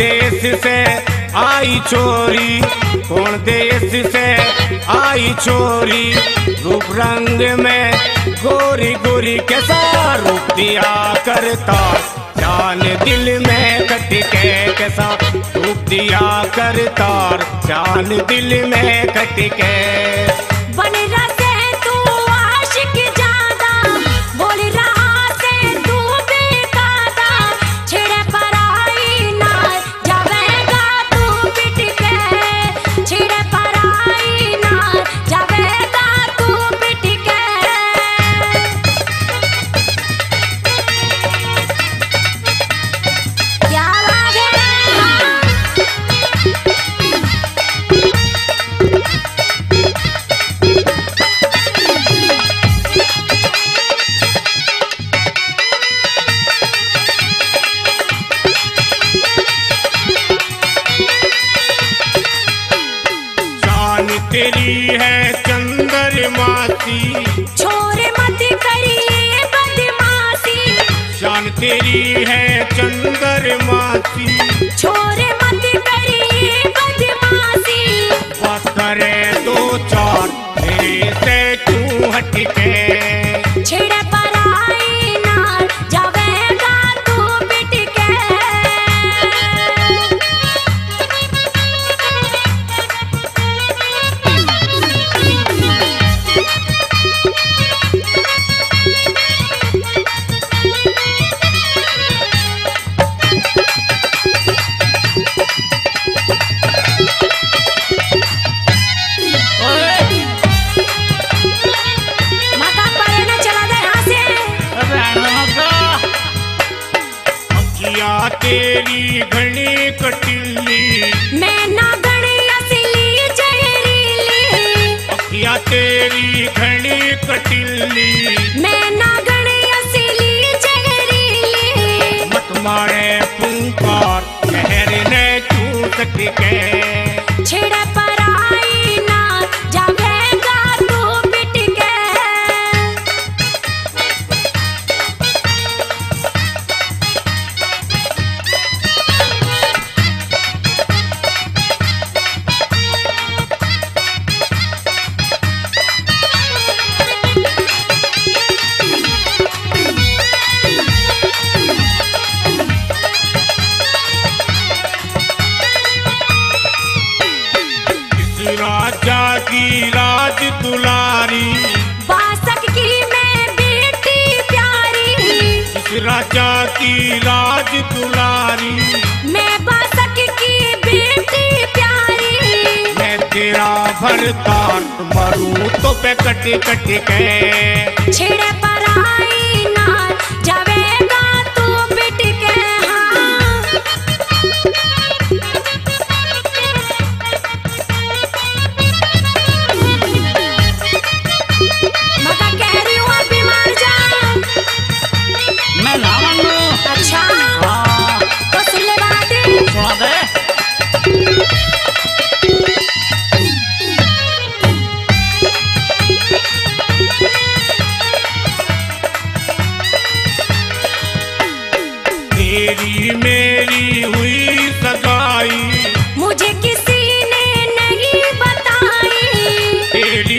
देश से आई चोरी, कौन देश से आई चोरी? रूप रंग में गोरी गोरी कैसा रूप दिया करता? जान दिल में कट के कैसा रूप दिया करता? जान दिल में कट के बन चंद्रमासी छोरे मत करिए बदमाशी। जान तेरी है चंद्रमासी छोरे तेरी घड़ी कटिली। मैं ना गणी असली मत मारे पुकार शहर ने चूत के राजा की राज दुलारी। बासक की मैं बेटी प्यारी। इस राजा की राज दुलारी। मैं बासक की बेटी प्यारी। मैं तेरा भरतान मरू तो पे कट कट के छेड़े पर आई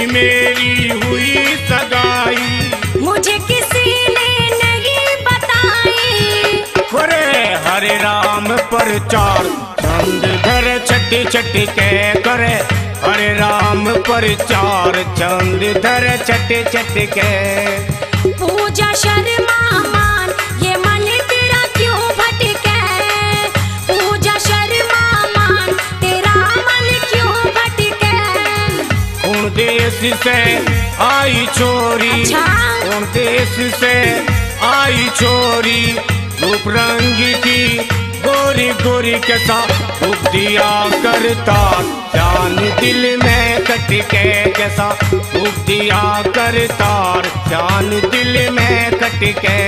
मेरी हुई सगाई। मुझे किसी ने नहीं बताई। करे हरे राम प्रचार चंद धर छठी छठी के करे। हरे राम प्रचार चंद धर छठी छठी के। पूजा शर्मा देश से आई चोरी। अच्छा। कौन देश से आई चोरी? रूप रंग की गोरी गोरी के साथ डूब दिया करता। जान दिल में कट के कैसा डूब दिया करता। जान दिल में कट के